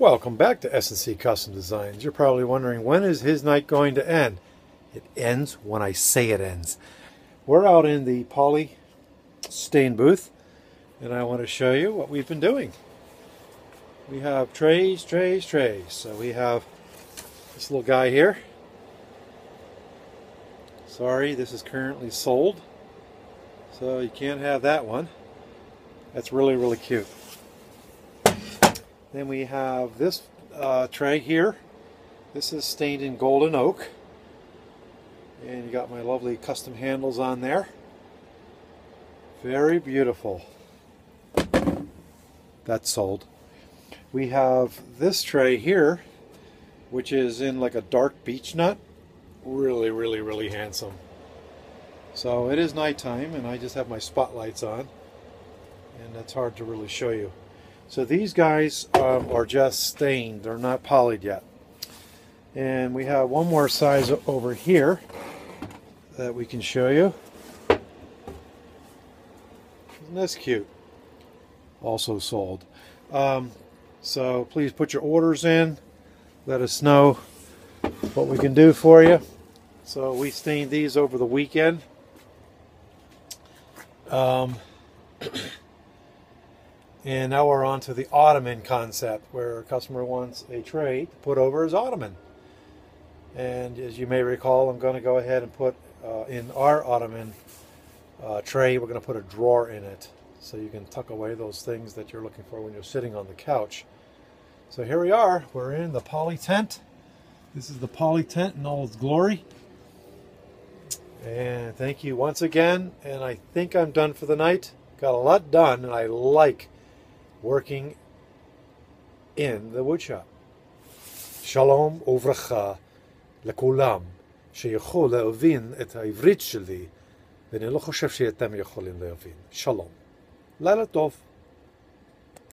Welcome back to S&C Custom Designs. You're probably wondering when is his night going to end? It ends when I say it ends. We're out in the poly stain booth and I want to show you what we've been doing. We have trays, trays, trays. So we have this little guy here. Sorry, this is currently sold. So you can't have that one. That's really, really cute. Then we have this uh, tray here. This is stained in golden oak. And you got my lovely custom handles on there. Very beautiful. That's sold. We have this tray here, which is in like a dark beech nut. Really, really, really handsome. So it is nighttime and I just have my spotlights on. And that's hard to really show you. So these guys um, are just stained. They're not polyed yet. And we have one more size over here that we can show you. Isn't this cute? Also sold. Um, so please put your orders in. Let us know what we can do for you. So we stained these over the weekend. Um, And now we're on to the ottoman concept, where a customer wants a tray to put over his ottoman. And as you may recall, I'm going to go ahead and put uh, in our ottoman uh, tray, we're going to put a drawer in it. So you can tuck away those things that you're looking for when you're sitting on the couch. So here we are, we're in the poly tent. This is the poly tent in all its glory. And thank you once again. And I think I'm done for the night. Got a lot done, and I like working in the woodshop. שלום וברכה לכולם שיכול להבין את העברית שלי ואני לא חושב שאתם יכולים להבין. שלום. לילה טוב.